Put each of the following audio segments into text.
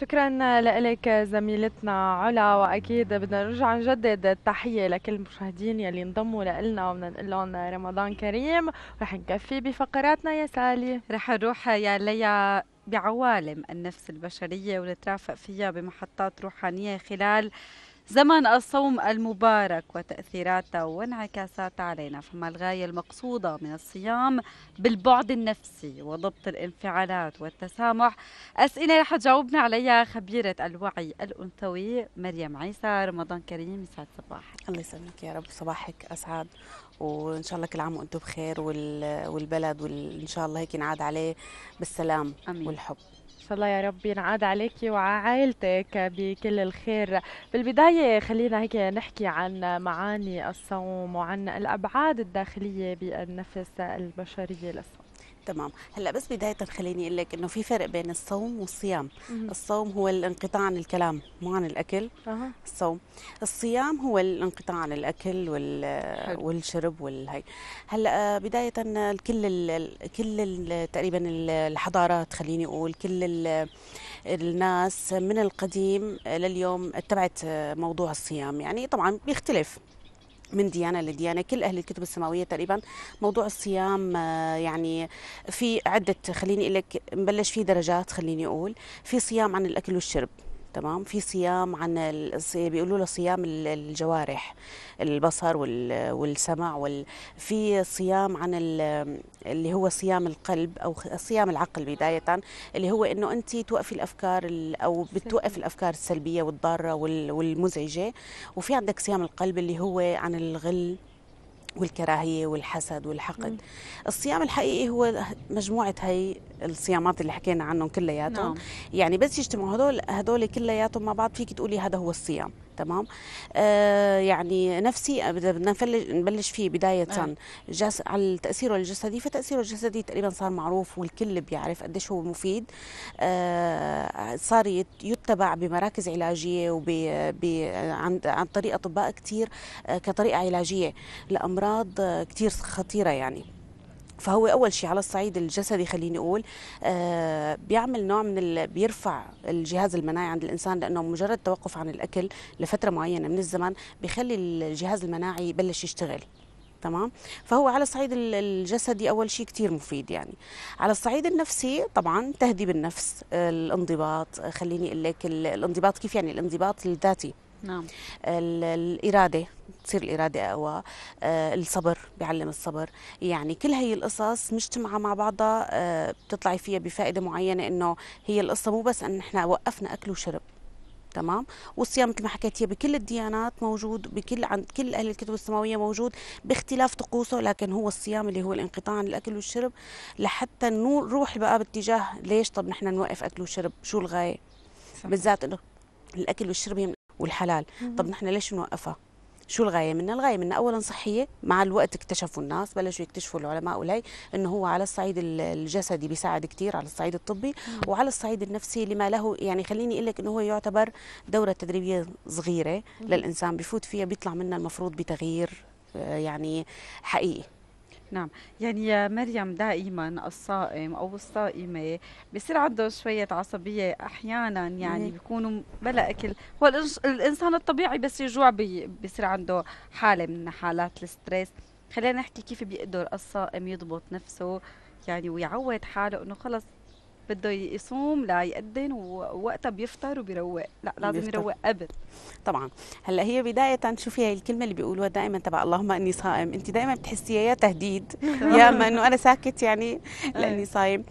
شكرا لك زميلتنا علا وأكيد بدنا نرجع نجدد التحية لكل المشاهدين يلي انضموا لنا وبدنا نقول لهم رمضان كريم. رح نكفي بفقراتنا يا سالي. رح نروح يا ليا بعوالم النفس البشرية ونترافق فيها بمحطات روحانية خلال زمن الصوم المبارك وتأثيراته وانعكاساته علينا فما الغاية المقصودة من الصيام بالبعد النفسي وضبط الانفعالات والتسامح. أسئلة رح تجاوبنا عليها خبيرة الوعي الأنثوي مريم عيسى. رمضان كريم يسعد صباحك. الله يسلمك يا رب صباحك أسعد. وإن شاء الله كل عام وأنتم بخير والبلد وإن شاء الله هيك ينعاد عليه بالسلام أمين. والحب. شاء الله يا رب ينعاد عليك وعلى عائلتك بكل الخير. بالبداية خلينا هيك نحكي عن معاني الصوم وعن الأبعاد الداخلية بالنفس البشرية للصوم. تمام. هلأ بس بداية خليني أقول لك إنه في فرق بين الصوم والصيام. مم. الصوم هو الانقطاع عن الكلام مو عن الأكل. أه. الصوم. الصيام هو الانقطاع عن الأكل وال والشرب والهي هلأ بداية كل ال كل ال تقريبا الحضارات خليني أقول كل الناس من القديم لليوم اتبعت موضوع الصيام. يعني طبعا بيختلف. من ديانه لديانه كل أهل الكتب السماوية تقريبا موضوع الصيام آه، يعني في عدة خليني أقول لك نبلش في درجات خليني أقول في صيام عن الأكل والشرب. تمام؟ في صيام عن بيقولوا له صيام الجوارح البصر والسمع وال في صيام عن اللي هو صيام القلب أو صيام العقل بداية اللي هو إنه أنت توقفي الأفكار أو بتوقف الأفكار السلبية والضارة والمزعجة. وفي عندك صيام القلب اللي هو عن الغل والكراهية والحسد والحقد مم. الصيام الحقيقي هو مجموعة هي الصيامات اللي حكينا عنهم كلياتهم نعم. يعني بس يجتمعوا هدول هدول كلياتهم مع بعض فيك تقولي هذا هو الصيام تمام؟ آه يعني نفسي بدنا نبلش فيه بداية آه. جس على تاثيره الجسدي فتاثيره الجسدي تقريبا صار معروف والكل بيعرف قديش هو مفيد. آه صار يتبع بمراكز علاجية وب عن عن طريق أطباء كثير آه كطريقة علاجية لأمراض كثير خطيرة يعني. فهو أول شيء على الصعيد الجسدي خليني أقول آه بيعمل نوع من ال... بيرفع الجهاز المناعي عند الإنسان لأنه مجرد التوقف عن الأكل لفترة معينة من الزمن بيخلي الجهاز المناعي يبلش يشتغل تمام؟ فهو على الصعيد الجسدي أول شيء كثير مفيد يعني. على الصعيد النفسي طبعا تهذيب النفس الانضباط خليني أقول لك الانضباط كيف يعني؟ الانضباط الذاتي. نعم. الإرادة تصير الإرادة أقوى آه الصبر بيعلم الصبر. يعني كل هي القصص مجتمعة مع بعضها آه بتطلعي فيها بفائدة معينة إنه هي القصة مو بس إن إحنا وقفنا أكل وشرب تمام؟ والصيام مثل ما حكيت هي بكل الديانات موجود بكل عند كل أهل الكتب السماوية موجود باختلاف طقوسه لكن هو الصيام اللي هو الانقطاع عن الأكل والشرب لحتى نروح بقى باتجاه ليش طب نحن نوقف أكل وشرب؟ شو الغاية؟ بالذات إنه الأكل والشرب هي والحلال. طب نحن ليش نوقفها؟ شو الغاية منها؟ الغاية منها اولا صحية مع الوقت اكتشفوا الناس بلشوا يكتشفوا العلماء والهي إنه هو على الصعيد الجسدي بيساعد كثير على الصعيد الطبي وعلى الصعيد النفسي لما له يعني خليني أقول لك إنه هو يعتبر دورة تدريبية صغيرة للإنسان بفوت فيها بيطلع منها المفروض بتغيير آه، يعني حقيقي. نعم. يعني يا مريم دائما الصائم أو الصائمة بصير عنده شوية عصبية أحيانا يعني بيكونوا بلا أكل. هو الإنسان الطبيعي بس يجوع بي بصير عنده حالة من حالات ال stress. خلينا نحكي كيف بيقدر الصائم يضبط نفسه يعني ويعود حاله إنه خلص بده يصوم لياذن ووقتها بيفطر وبيروق. لا لازم بيفطر. يروق قبل. طبعا. هلأ هي بداية شوفي هي الكلمة اللي بيقولوها دائما تبع اللهم إني صائم. انت دائما بتحسيها يا تهديد. يا اما إنه أنا ساكت يعني لأني صايم.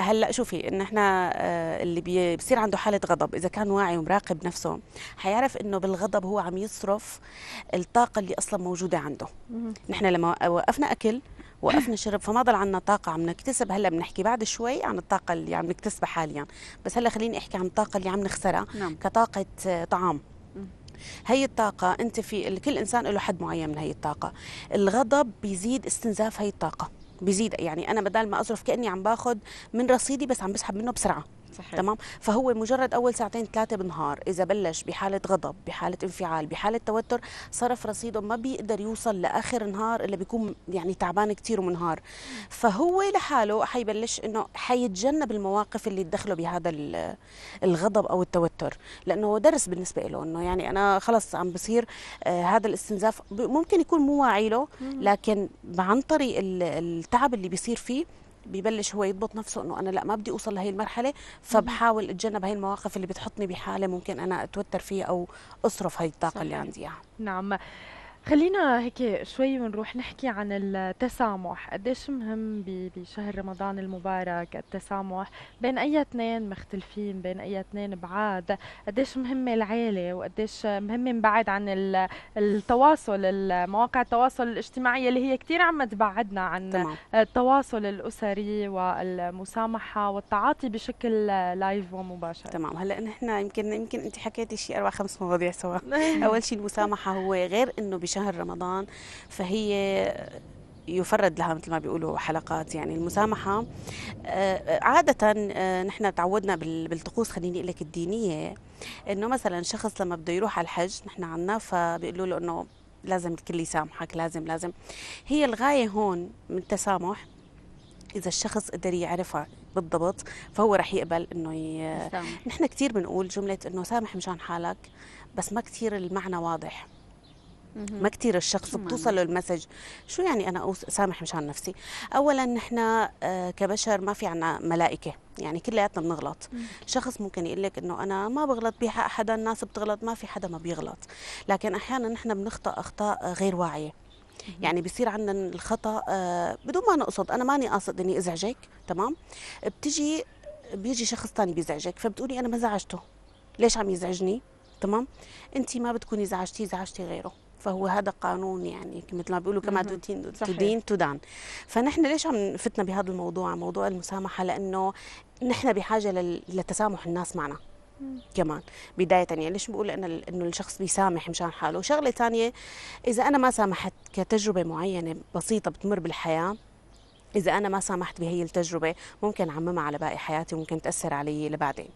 هلأ شوفي إن إحنا آه، اللي بيصير عنده حالة غضب. إذا كان واعي ومراقب نفسه حيعرف إنه بالغضب هو عم يصرف الطاقة اللي أصلا موجودة عنده. نحن لما وقفنا أكل وقفنا شرب فما ضل عنا طاقة عم نكتسب. هلأ بنحكي بعد شوي عن الطاقة اللي عم نكتسبها حاليا. بس هلأ خليني أحكي عن الطاقة اللي عم نخسرها نعم. كطاقة طعام. هي الطاقة أنت في كل إنسان له حد معين من هي الطاقة. الغضب بيزيد استنزاف هي الطاقة. بيزيد يعني أنا بدل ما أصرف كأني عم باخذ من رصيدي بس عم بسحب منه بسرعة. صحيح. تمام؟ فهو مجرد أول ساعتين ثلاثة بالنهار إذا بلش بحالة غضب بحالة انفعال بحالة توتر صرف رصيده ما بيقدر يوصل لآخر النهار الا بيكون يعني تعبان كثير ومنهار فهو لحاله حيبلش إنه حيتجنب المواقف اللي تدخله بهذا الغضب أو التوتر. لأنه درس بالنسبة له إنه يعني أنا خلص عم بصير آه هذا الاستنزاف ممكن يكون مو واعي له لكن عن طريق التعب اللي بيصير فيه ببلش هو يضبط نفسه إنه أنا لا ما بدي أوصل لهي المرحلة فبحاول أتجنب هاي المواقف اللي بتحطني بحالة ممكن أنا أتوتر فيها أو أصرف هاي الطاقة صحيح. اللي عندي إياها. نعم. خلينا هيك شوي ونروح نحكي عن التسامح. قديش مهم بشهر رمضان المبارك التسامح؟ بين أي اثنين مختلفين؟ بين أي اثنين بعاد؟ قديش مهمة العيلة؟ وقديش مهم نبعد عن التواصل مواقع التواصل الاجتماعي اللي هي كثير عم تبعدنا عن تمام. التواصل الأسري والمسامحة والتعاطي بشكل لايف ومباشر. تمام. هلأ نحن يمكن يمكن أنت حكيتي شيء أربع خمس مواضيع سوا. أول شيء المسامحة هو غير إنه شهر رمضان فهي يفرد لها مثل ما بيقولوا حلقات يعني المسامحة. آه، عادة آه، نحن تعودنا بالطقوس خليني أقول لك الدينية إنه مثلا شخص لما بده يروح على الحج نحن عنا فبيقولوا له إنه لازم الكل يسامحك لازم لازم. هي الغاية هون من التسامح إذا الشخص قدر يعرفها بالضبط فهو رح يقبل إنه ي... نحن كثير بنقول جملة إنه سامح مشان حالك بس ما كثير المعنى واضح. ما كثير الشخص بتوصل له المسج. شو يعني أنا سامح مشان نفسي. اولا نحن آه، كبشر ما في عنا ملائكة يعني كلياتنا بنغلط. شخص ممكن يقول لك إنه أنا ما بغلط بحق حدا الناس بتغلط ما في حدا ما بيغلط. لكن أحيانا نحن بنخطأ أخطاء غير واعية. يعني بصير عندنا الخطأ آه، بدون ما نقصد. أنا ماني قاصد إني أزعجك تمام؟ بتجي بيجي شخص ثاني بيزعجك فبتقولي أنا ما زعجته. ليش عم يزعجني؟ تمام؟ انت ما بتكوني زعجتيه زعجتي غيره. فهو هذا قانون يعني مثل ما بيقولوا كما تدين تدان فنحن ليش عم فتنا بهذا الموضوع؟ موضوع المسامحة لأنه نحن بحاجة لتسامح الناس معنا كمان بداية يعني. ليش بقول؟ إن إنه الشخص بيسامح مشان حاله، شغلة ثانية إذا أنا ما سامحت كتجربة معينة بسيطة بتمر بالحياة إذا أنا ما سامحت بهي التجربة ممكن أعممها على باقي حياتي وممكن تأثر علي لبعدين.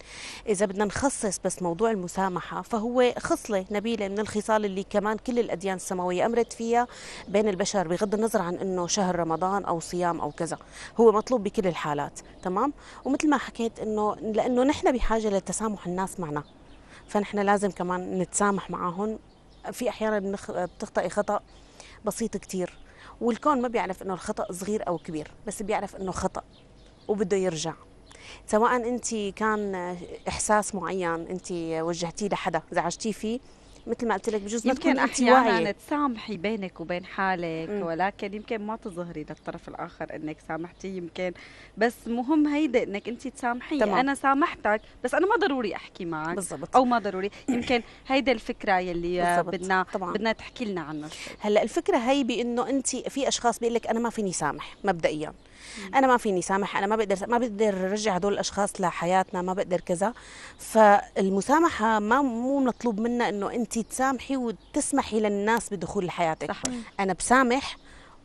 إذا بدنا نخصص بس موضوع المسامحة فهو خصلة نبيلة من الخصال اللي كمان كل الأديان السماوية أمرت فيها بين البشر بغض النظر عن أنه شهر رمضان أو صيام أو كذا. هو مطلوب بكل الحالات تمام؟ ومثل ما حكيت أنه لأنه نحن بحاجة لتسامح الناس معنا. فنحن لازم كمان نتسامح معهم في أحيانا بتخطئي خطأ بسيط كتير. والكون ما بيعرف إنه الخطأ صغير أو كبير بس بيعرف إنه خطأ وبده يرجع. سواء انت كان إحساس معين انت وجهتيه لحدا زعجتيه فيه مثل ما قلت لك بجوز يمكن أحيانا تسامحي بينك وبين حالك م. ولكن يمكن ما تظهري للطرف الآخر إنك سامحتي يمكن. بس مهم هيدا إنك أنت تسامحي أنا سامحتك بس أنا ما ضروري أحكي معك بالزبط. أو ما ضروري. يمكن هيدا الفكرة يلي بدنا بدنا تحكي لنا عنها هلأ الفكرة هي بإنه أنت في أشخاص بيقول لك أنا ما فيني سامح مبدئيا. أنا ما فيني سامح أنا ما بقدر ما بقدر أرجع هدول الأشخاص لحياتنا ما بقدر كذا. فالمسامحة ما مو مطلوب منا إنه أنت تسامحي وتسمحي للناس بدخول لحياتك صح. أنا بسامح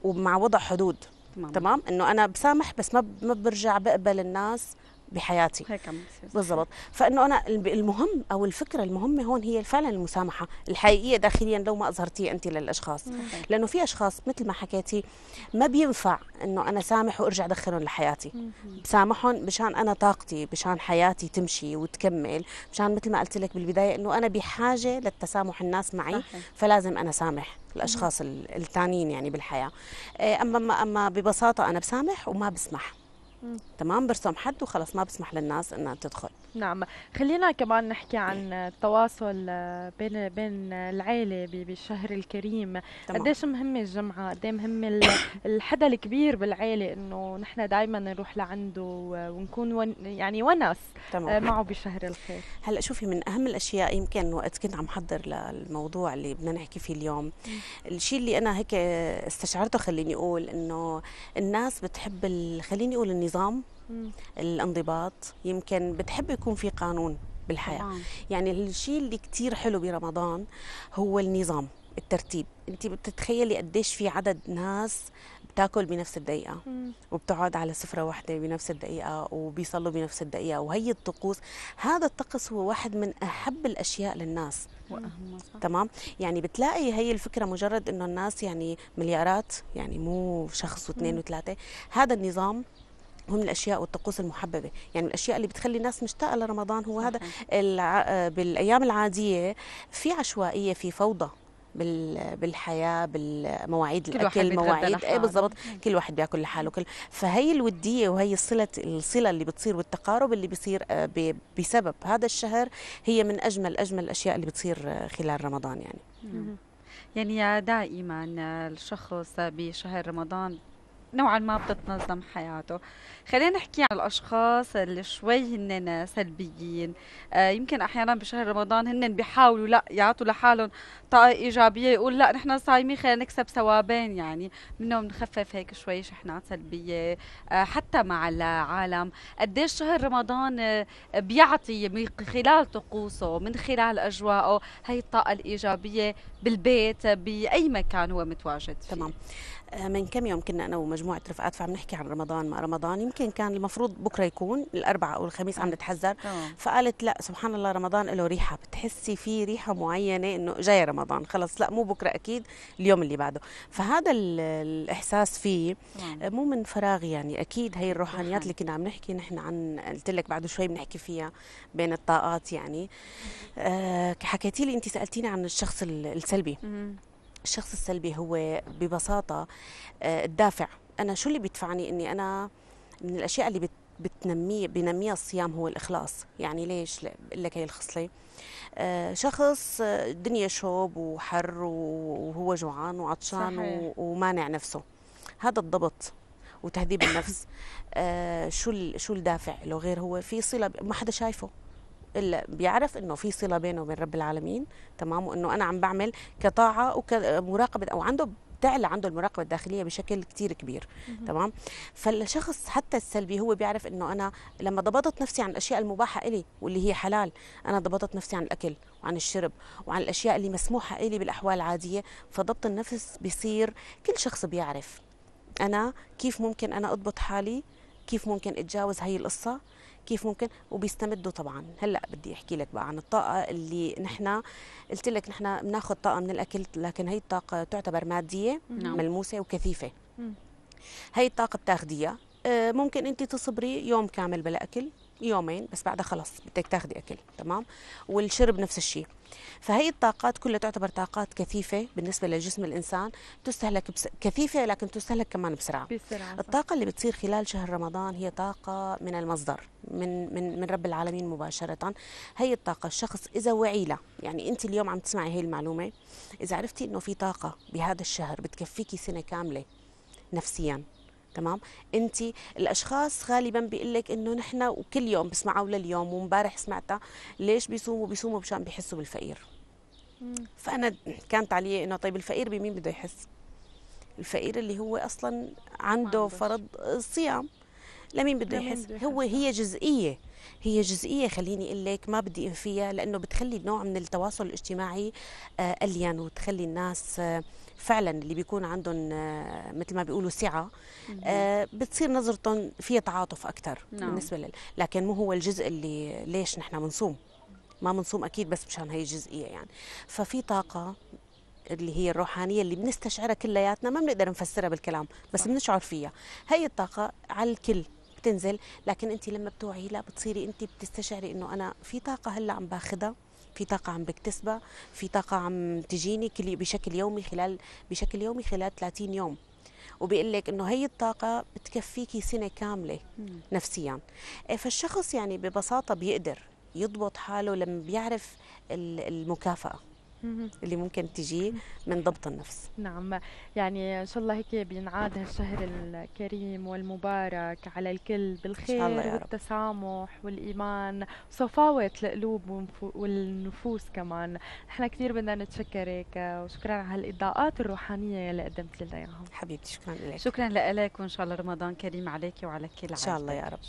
ومع وضع حدود تمام, تمام؟ إنه أنا بسامح بس ما ما برجع بقبل الناس بحياتي. هيك عم بالضبط. فإنه أنا المهم أو الفكرة المهمة هون هي فعلا المسامحة الحقيقية داخليا لو ما أظهرتيه انت للأشخاص. مم. لأنه في أشخاص مثل ما حكيتي ما بينفع إنه أنا سامح وأرجع أدخلهم لحياتي. بسامحهم مشان أنا طاقتي مشان حياتي تمشي وتكمل. مشان مثل ما قلت لك بالبداية إنه أنا بحاجة للتسامح الناس معي صحيح. فلازم أنا سامح الأشخاص الثانيين يعني بالحياة. إيه، اما أما ببساطة أنا بسامح وما بسمح. تمام برسم حد وخلص ما بسمح للناس إنها تدخل. نعم خلينا كمان نحكي عن التواصل بين بين العائله بالشهر الكريم. قديش مهمة الجمعة؟ قد مهم الحدا الكبير بالعائله إنه نحن دائما نروح لعنده ونكون ون يعني ونس تمام. معه بشهر الخير. هلأ شوفي من أهم الأشياء يمكن وقت كنت عم حضر للموضوع اللي بدنا نحكي فيه اليوم الشيء اللي أنا هيك استشعرته خليني أقول إنه الناس بتحب خليني أقول النظام الانضباط يمكن بتحب يكون في قانون بالحياة. يعني الشيء اللي كتير حلو برمضان هو النظام الترتيب. انت بتتخيلي قديش في عدد ناس وبتاكل بنفس الدقيقة وبتقعد على سفرة واحدة بنفس الدقيقة وبيصلوا بنفس الدقيقة وهي الطقوس. هذا الطقس هو واحد من أحب الأشياء للناس. تمام؟ يعني بتلاقي هي الفكرة مجرد إنه الناس يعني مليارات يعني مو شخص واثنين وثلاثة. هذا النظام هو من الأشياء والطقوس المحببة. يعني الأشياء اللي بتخلي الناس مشتاقة لرمضان هو هذا بالأيام العادية في عشوائية في فوضى بالحياة بالمواعيد كل الأكل مواعيد اي بالضبط. كل واحد بياكل لحاله. كل فهي الودية وهي الصله الصلة اللي بتصير والتقارب اللي بيصير آه، بسبب هذا الشهر هي من اجمل أجمل الأشياء اللي بتصير آه، خلال رمضان يعني. يعني دائما الشخص بشهر رمضان نوعا ما بتتنظم حياته. خلينا نحكي عن الأشخاص اللي شوي هن سلبيين. آه يمكن أحيانا بشهر رمضان هن بيحاولوا لا يعطوا لحالهم طاقة إيجابية يقول لا نحن صايمين خلينا نكسب ثوابين يعني منهم نخفف هيك شوي شحنات سلبية آه حتى مع العالم. قديش شهر رمضان آه بيعطي من خلال طقوسه من خلال أجواءه هي الطاقة الإيجابية بالبيت بأي مكان هو متواجد فيه. تمام. آه، من كم يوم كنا أنا ومجموعة رفقات فعم نحكي عن رمضان مع رمضان يمكن كان المفروض بكرة يكون الأربعاء أو الخميس عم نتحذر. فقالت لا سبحان الله رمضان له ريحة. بتحسي في ريحة معينة إنه جاي رمضان. خلص لا مو بكرة أكيد اليوم اللي بعده. فهذا الإحساس فيه آه، مو من فراغ يعني. أكيد هي الروحانيات اللي كنا عم نحكي نحن عن قلت لك بعد شوي بنحكي فيها بين الطاقات يعني. أه حكيتي لي انت سألتيني عن الشخص السلبي الشخص السلبي هو ببساطة آه، الدافع. أنا شو اللي بيدفعني؟ أني أنا من الأشياء اللي بتنميه بنميها الصيام هو الإخلاص. يعني ليش؟ بقول لك هي الخصلة. آه، شخص الدنيا شوب وحر وهو جوعان وعطشان صحيح. ومانع نفسه. هذا الضبط وتهذيب النفس. آه شو شو الدافع؟ له غير هو في صلة ما حدا شايفه. الا بيعرف إنه في صلة بينه وبين رب العالمين تمام وإنه أنا عم بعمل كطاعة وكمراقبه أو عنده بتعلى عنده المراقبة الداخلية بشكل كتير كبير مم. تمام فالشخص حتى السلبي هو بيعرف إنه أنا لما ضبطت نفسي عن الأشياء المباحة إلي واللي هي حلال أنا ضبطت نفسي عن الأكل وعن الشرب وعن الأشياء اللي مسموحة إلي بالأحوال العادية فضبط النفس بيصير كل شخص بيعرف أنا كيف ممكن أنا أضبط حالي كيف ممكن أتجاوز هاي القصة كيف ممكن وبيستمدوا طبعا. هلأ بدي أحكي لك بقى عن الطاقة اللي نحن قلت لك نحن بناخذ طاقة من الأكل لكن هي الطاقة تعتبر مادية نعم. ملموسة وكثيفة. هي الطاقة بتاخديها. آه، ممكن أنت تصبري يوم كامل بلا أكل يومين بس بعدها خلص بدك تاخذي أكل تمام؟ والشرب نفس الشيء. فهي الطاقات كلها تعتبر طاقات كثيفة بالنسبة لجسم الإنسان تستهلك بس... كثيفة لكن تستهلك كمان بسرعة. بسرعة الطاقة اللي بتصير خلال شهر رمضان هي طاقة من المصدر من من من رب العالمين مباشرة. هي الطاقة الشخص إذا وعي لها يعني أنت اليوم عم تسمعي هي المعلومة إذا عرفتي إنه في طاقة بهذا الشهر بتكفيكي سنة كاملة نفسيا. تمام؟ انت الأشخاص غالبا بيقول لك إنه نحن وكل يوم بسمعها لليوم ومبارح سمعتها ليش بيصوموا؟ بيصوموا مشان بيحسوا بالفقير. فأنا كان تعليقي إنه طيب الفقير بمين بده يحس؟ الفقير اللي هو أصلا عنده فرض الصيام لمين بده يحس؟ هو هي جزئية. هي جزئية خليني أقول لك ما بدي أنفيها لأنه بتخلي نوع من التواصل الاجتماعي آه، الين وتخلي الناس آه، فعلا اللي بيكون عندهم آه، مثل ما بيقولوا سعة بتصير نظرتهم فيها تعاطف أكثر نعم. بالنسبة لل... لكن مو هو الجزء اللي ليش نحن بنصوم ما بنصوم أكيد بس مشان هي الجزئيه يعني. ففي طاقة اللي هي الروحانية اللي بنستشعرها كلياتنا ما بنقدر نفسرها بالكلام بس بنشعر فيها. هي الطاقة على الكل بتنزل لكن أنت لما بتوعي لا بتصيري أنت بتستشعري إنه أنا في طاقة هلأ عم باخذها في طاقة عم بكتسبها في طاقة عم تجيني كل بشكل يومي خلال بشكل يومي خلال 30 يوم. وبيقول لك إنه هي الطاقة بتكفيكي سنة كاملة نفسيا. إيه، فالشخص يعني ببساطة بيقدر يضبط حاله لما بيعرف المكافأة. اللي ممكن تجي من ضبط النفس. نعم. يعني إن شاء الله هيك بينعاد هالشهر الكريم والمبارك على الكل بالخير والتسامح والإيمان وصفاوه القلوب والنفوس كمان. نحن كثير بدنا نتشكرك وشكرا على هالإضاءات الروحانية اللي قدمت لنا إياها. حبيبتي شكرا لك. شكرا لك وإن شاء الله رمضان كريم عليك وعلى كل إن شاء الله يا رب.